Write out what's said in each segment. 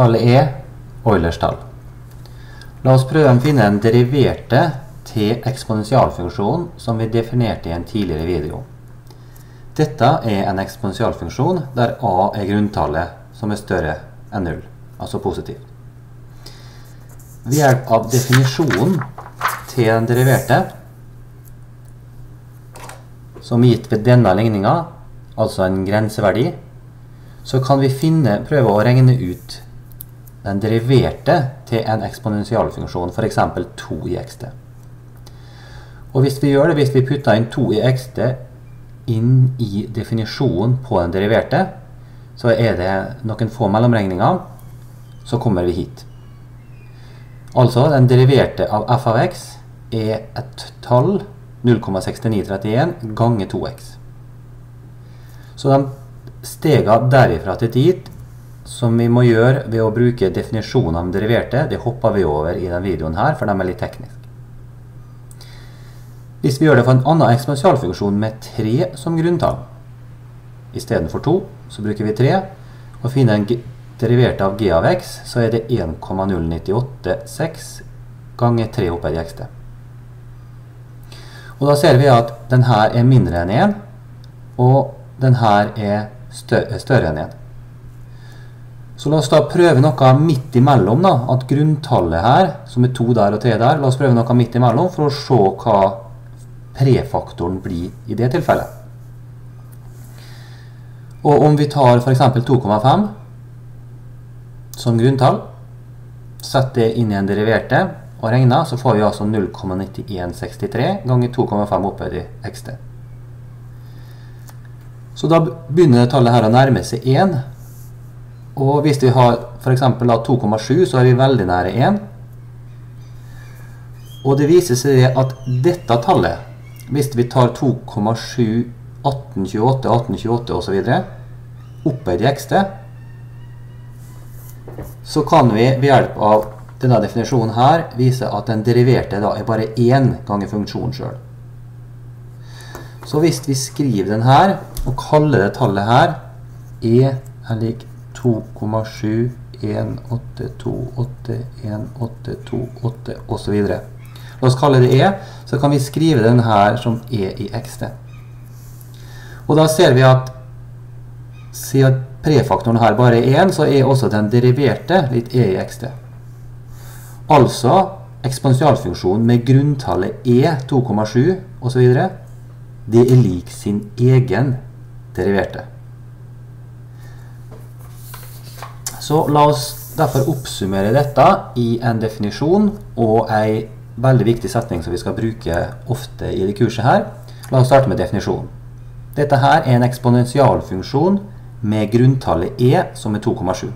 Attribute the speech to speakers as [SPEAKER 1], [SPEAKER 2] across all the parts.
[SPEAKER 1] Tallet er Eulers tall. La oss prøve å finne den deriverte til eksponentialfunksjonen som vi definerte i en tidligere video. Dette er en eksponentialfunksjon der a er grunntallet som er større enn 0, altså positivt. Ved hjelp av definisjonen til den deriverte, som er gitt ved denne ligninga, altså en grenseverdi, så kan vi prøve å regne ut den deriverte til en eksponentialfunksjon, eksempel 2 i xt. Og hvis vi gjør det, hvis vi putter inn 2 i xt inn i definisjonen på den deriverte, så er det noen få mellomregninger, så kommer vi hit. Altså, den deriverte av f av x er et tall 0,6931 ganger 2x. Så de stegene derifra til dit som vi må gjøre ved å bruke definisjonen av deriverte, det hopper vi over i denne videoen her, for de er litt tekniske. Hvis vi gjør det for en annen eksponentialfunksjon med 3 som grunntall, i stedet for 2, så bruker vi 3, og finner en deriverte av g av x, så er det 1,0986 ganger 3 opphøyd i xt. Og da ser vi at denne er mindre enn 1, og denne er større enn 1. Så la oss da prøve noe midt imellom, da, at grunntallet her, som er 2 der og 3 der, la oss prøve noe midt imellom for å se hva prefaktoren blir i det tilfellet. Og om vi tar for eksempel 2,5 som grunntall, setter det inn i en deriverte og regner, så får vi altså 0,9163 ganger 2,5 opphøyd i xt. Så da begynner tallet her å nærme seg 1. Og hvis vi har eksempel 2,7, så er vi veldig nære 1. Og det viser seg at dette tallet, hvis vi tar 2,7, 1828, 1828 og så videre, opphøyd i xt, så kan vi ved hjelp av denne definisjonen her vise at den deriverte da er bare 1 ganger funksjonen selv. Så hvis vi skriver den her, og kaller det tallet her e er lik 2,7, 1828, 1828 og så videre. La oss kalle det e, så kan vi skrive den her som e i xt. Og da ser vi at siden prefaktoren her bare er 1, så er også den deriverte litt e i xt. Altså eksponentialfunksjonen med grunntallet e 2,7 og så videre, det er lik sin egen deriverte. Så la oss derfor oppsummere dette i en definisjon og en veldig viktig setning som vi skal bruke ofte i det kurset her. La oss starte med definisjonen. Dette her er en eksponentialfunksjon med grunntallet e som er 2,7.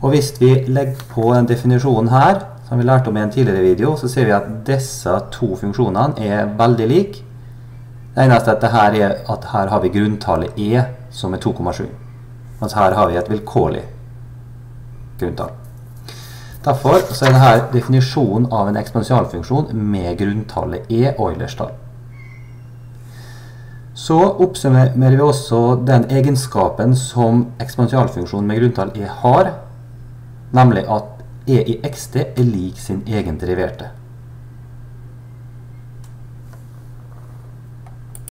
[SPEAKER 1] Og hvis vi legger på en definisjon her, som vi lærte om i en tidligere video, så ser vi at disse to funksjonene er veldig like. Det eneste her er at her har vi grunntallet e som er 2,7. Mens her har vi et vilkårlig grunntall. Derfor er denne definisjonen av en eksponentialfunksjon med grunntallet e Eulers tall. Så oppsummerer vi også den egenskapen som eksponentialfunksjonen med grunntall e har, nemlig at e i xt er lik sin egen deriverte.